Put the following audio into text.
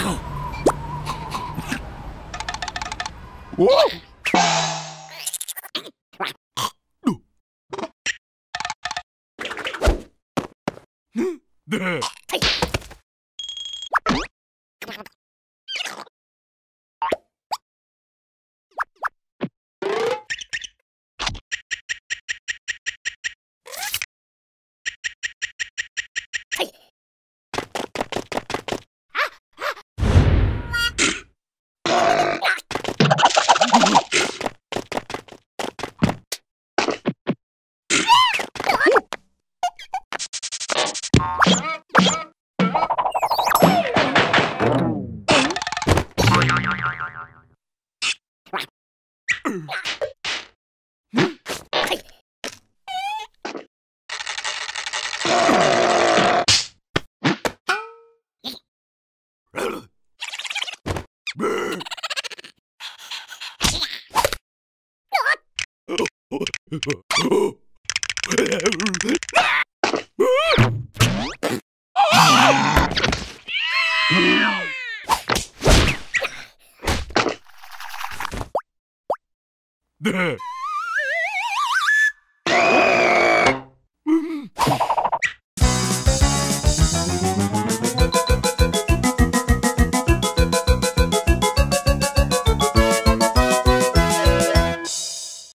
Whoa! Oh, で